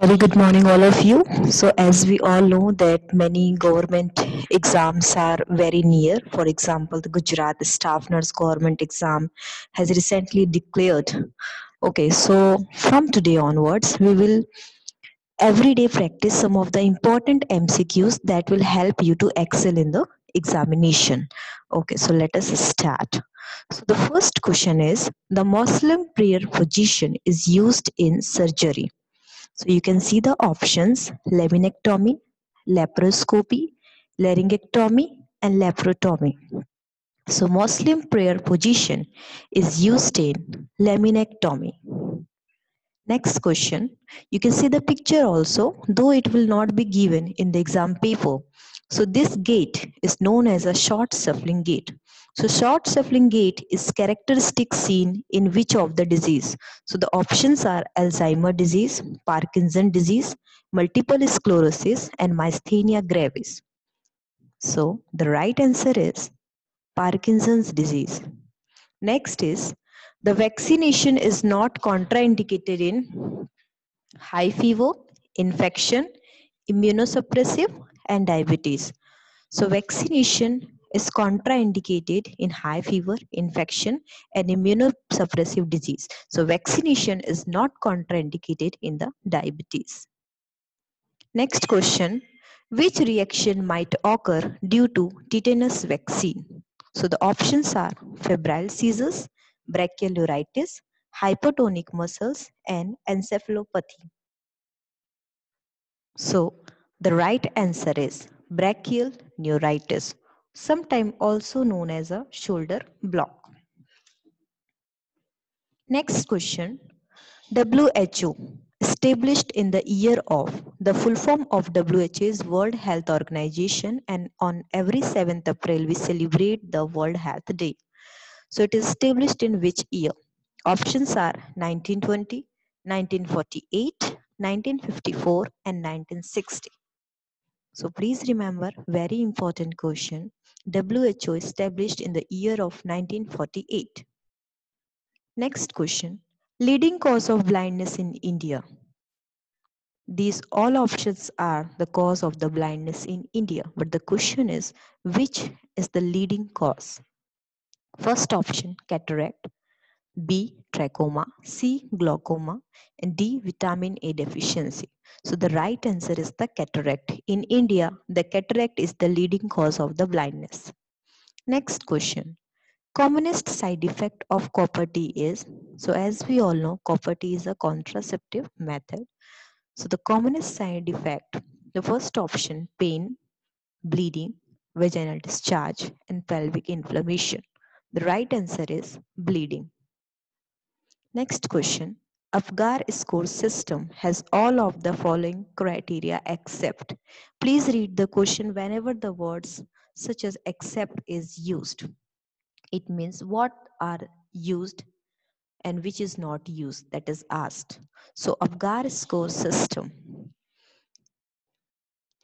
Very good morning, all of you. So, as we all know that many government exams are very near. For example, the Gujarat Staff Nurse Government exam has recently declared. Okay, so from today onwards, we will every day practice some of the important MCQs that will help you to excel in the examination. Okay, so let us start. So the first question is the Muslim prayer position is used in surgery. So you can see the options laminectomy, laparoscopy, laryngectomy, and laparotomy. So Muslim prayer position is used in laminectomy. Next question. You can see the picture also, though it will not be given in the exam paper. So this gait is known as a short shuffling gait. So short shuffling gait is characteristic seen in which of the disease? So the options are Alzheimer disease, Parkinson disease, multiple sclerosis and myasthenia gravis. So the right answer is Parkinson's disease. Next is the vaccination is not contraindicated in high fever, infection, immunosuppressive, and diabetes. So, vaccination is contraindicated in high fever, infection, and immunosuppressive disease. So, vaccination is not contraindicated in the diabetes. Next question Which reaction might occur due to tetanus vaccine? So, the options are febrile seizures, brachial neuritis, hypotonic muscles, and encephalopathy. So, the right answer is brachial neuritis, sometimes also known as a shoulder block. Next question WHO established in the year of the full form of WHO is World Health Organization and on every 7th April we celebrate the World Health Day. So it is established in which year? Options are 1920, 1948, 1954 and 1960. So please remember very important question. WHO established in the year of 1948. Next question. Leading cause of blindness in India. These all options are the cause of the blindness in India. But the question is, which is the leading cause? First option, cataract. B, trachoma. C, glaucoma. And D, vitamin A deficiency. So the right answer is the cataract. In India, the cataract is the leading cause of the blindness. Next question. Commonest side effect of copper T is, so as we all know, copper T is a contraceptive method. So the commonest side effect, the first option, pain, bleeding, vaginal discharge, and pelvic inflammation. The right answer is bleeding. Next question. Apgar score system has all of the following criteria except. Please read the question whenever the words such as except is used. It means what are used and which is not used that is asked. So Apgar score system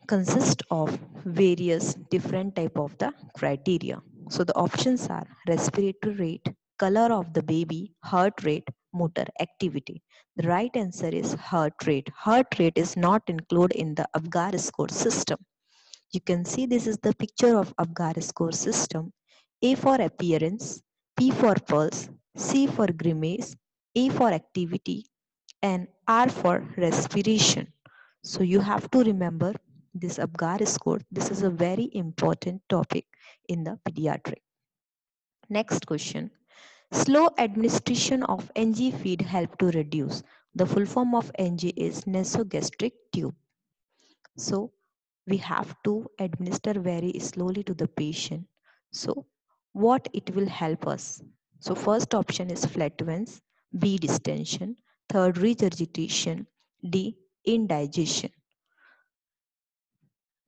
consists of various different type of the criteria. So the options are respiratory rate, color of the baby, heart rate, motor activity. The hmm. right answer is heart rate. Heart rate is not included in the Apgar score system. You can see this is the picture of Apgar score system a for appearance, P for pulse, C for grimace, A for activity, and R for respiration. So you have to remember this Apgar score. This is a very important topic in the pediatric. Next question. Slow administration of NG feed help to reduce. The full form of NG is nasogastric tube. So we have to administer very slowly to the patient. So what it will help us. So first option is flatulence, B distension, third regurgitation, D indigestion.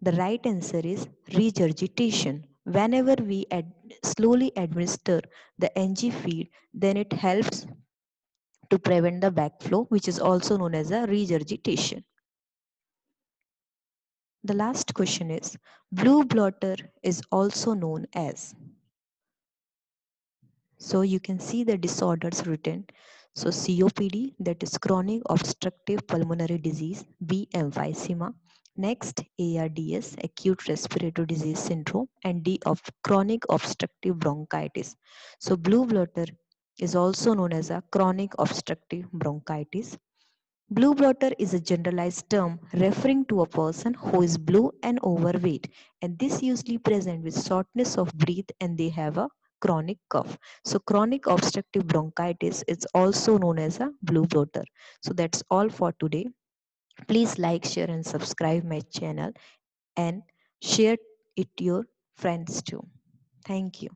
The right answer is regurgitation. Whenever we ad slowly administer the NG feed, then it helps to prevent the backflow, which is also known as a regurgitation. The last question is, blue bloater is also known as so you can see the disorders written. So COPD, that is chronic obstructive pulmonary disease, B. emphysema. Next, ARDS, acute respiratory disease syndrome, and D of chronic obstructive bronchitis. So blue bloater is also known as a chronic obstructive bronchitis. Blue bloater is a generalized term referring to a person who is blue and overweight and this usually present with shortness of breath and they have a chronic cough. So chronic obstructive bronchitis is also known as a blue bloater. So that's all for today. Please like, share and subscribe my channel and share it to your friends too. Thank you.